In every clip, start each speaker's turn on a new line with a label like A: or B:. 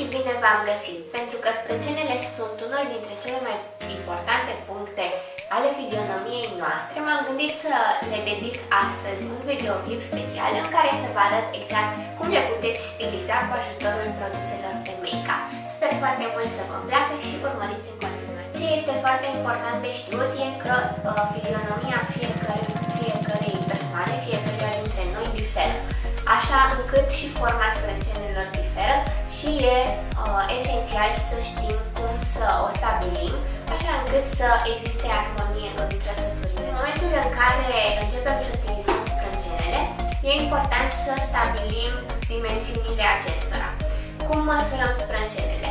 A: și bine v-am găsit! Pentru că sprâncenele sunt unul dintre cele mai importante puncte ale fizionomiei noastre, m-am gândit să le dedic astăzi un videoclip special în care să vă arăt exact cum le puteți stiliza cu ajutorul produselor de make-up. Sper foarte mult să vă placă și urmăriți în continuare. Ce este foarte important de știut e că uh, fizionomia fiecare, fiecărei persoane, fiecare dintre noi diferă, așa încât și forma sprâncenelor diferă și e uh, esențial să știm cum să o stabilim, așa încât să existe armonie în trăsăturile. În momentul în care începem să utilizăm sprâncenele, e important să stabilim dimensiunile acestora. Cum măsurăm sprâncenele?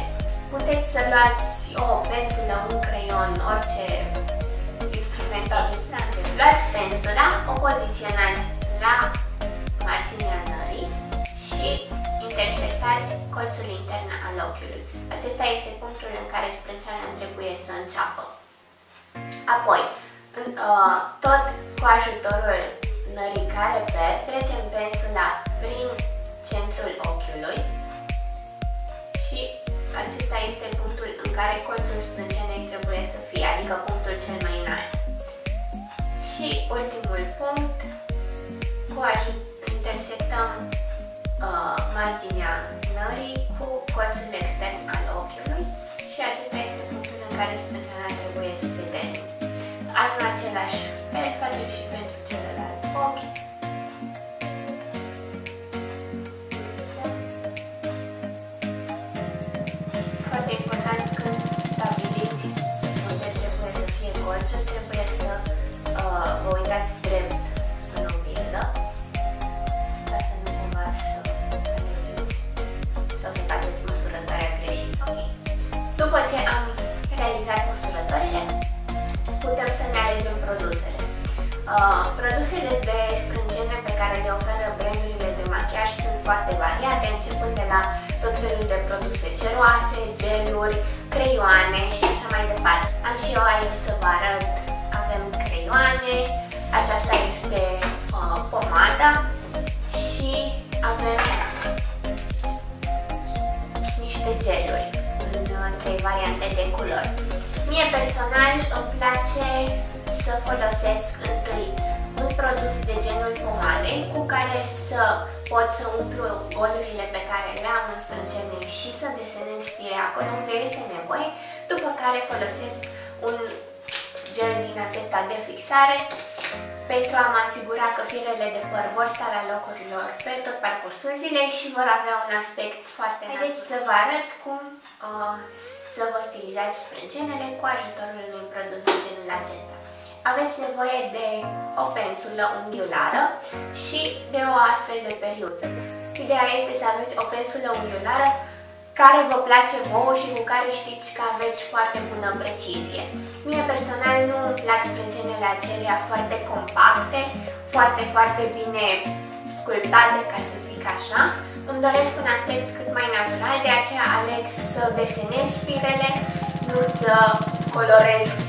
A: Puteți să luați o pensulă, un creion, orice instrument Luați pensula, o poziționați ochiului. Acesta este punctul în care sprânceana trebuie să înceapă. Apoi, în, uh, tot cu ajutorul nării care per, produse ceroase, geluri, creioane și așa mai departe. Am și eu aici să vă arăt, avem creioane, aceasta este uh, pomada și avem niște geluri în uh, trei variante de culori. Mie personal îmi place să folosesc întâi un produs de genul pomade cu care să pot să umplu golurile pe care le am în sprâncene și să desenez fire acolo unde este nevoie, după care folosesc un gel din acesta de fixare pentru a mă asigura că firele de păr vor sta la locurilor pe tot parcursul zilei și vor avea un aspect foarte Haideți să vă arăt cum uh, să vă stilizați sprâncenele cu ajutorul unui produs de genul acesta. Aveți nevoie de o pensulă unghiulară și de o astfel de periuță. Ideea este să aveți o pensulă unghiulară care vă place vouă și cu care știți că aveți foarte bună precizie. Mie personal nu îmi plac sprâncenele acelea foarte compacte, foarte, foarte bine sculptate, ca să zic așa. Îmi doresc un aspect cât mai natural, de aceea aleg să desenez firele, nu să colorez și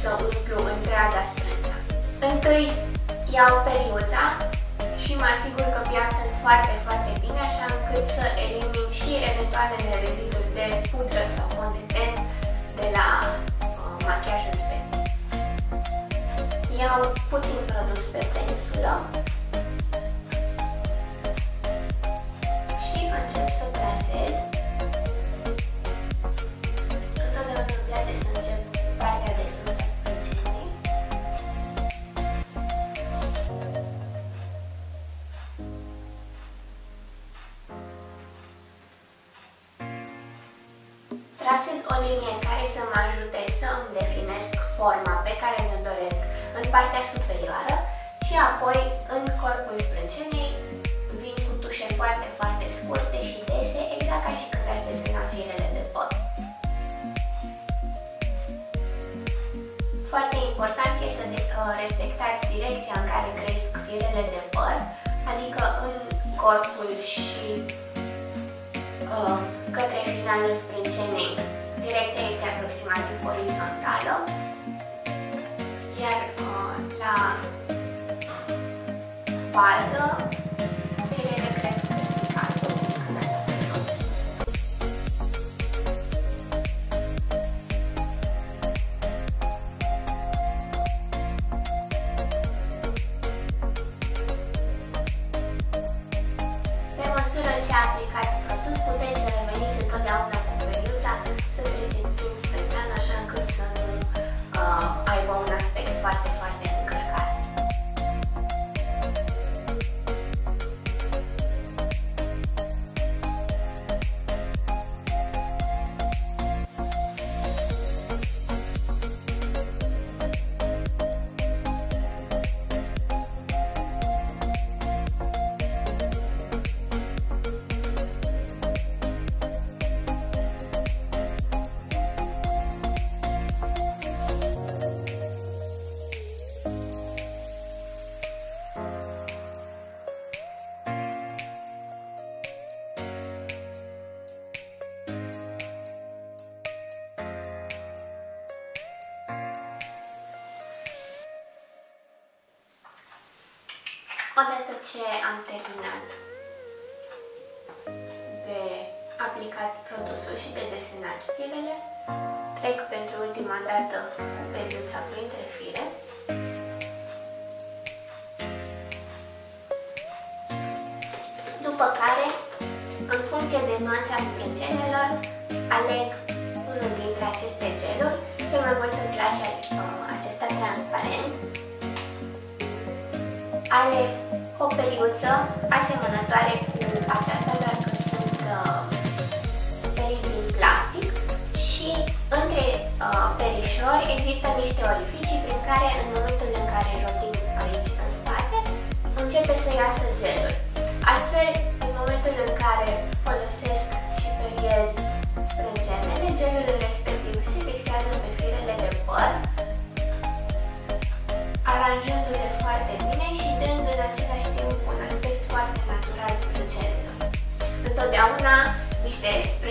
A: să umplu întreaga sprâncea. Întâi iau periuța și mă asigur că piaptăn foarte, foarte bine, așa încât să elimin și eventualele reziduri de pudră sau fond de ten de la uh, machiajul pe. Iau puțin produs pe pensulă Trasez o linie care să mă ajute să îmi definesc forma pe care mi-o doresc în partea superioară și apoi în corpul sprâncenei vin cu tușe foarte, foarte scurte și dese, exact ca și când aș desena firele de păr. Foarte important este să uh, respectați direcția în care cresc firele de păr, adică în corpul și Uh, către final spre cenei. Direcția este aproximativ orizontală, iar uh, la bază țelele cresc vertical când ce aplicați Odată ce am terminat de aplicat produsul și de desenat firele, trec pentru ultima dată cu periuța printre fire. După care, în funcție de nuanța sprâncenelor, aleg unul dintre aceste geluri. Cel mai mult îmi place uh, acesta transparent. Are o periuță asemănătoare cu aceasta, dar că sunt uh, perii din plastic și între uh, perișori există niște orificii prin care în momentul în care rotim aici în spate începe să iasă gelul. Astfel, în momentul în care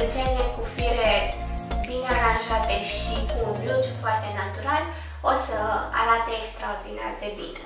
A: niște sprâncene cu fire bine aranjate și cu un blugi foarte natural o să arate extraordinar de bine.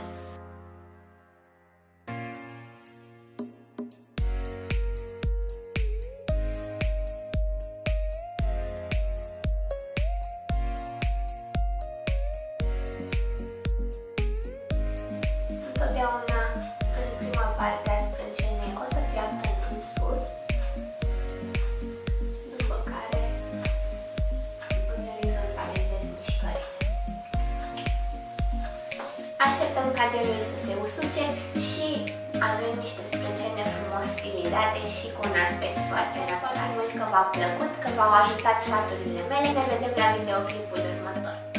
A: Așteptăm ca gelul să se usuce și avem niște sprâncene frumos stilizate și cu un aspect foarte natural. Mult că v-a plăcut, că v-au ajutat sfaturile mele. Ne vedem la videoclipul următor.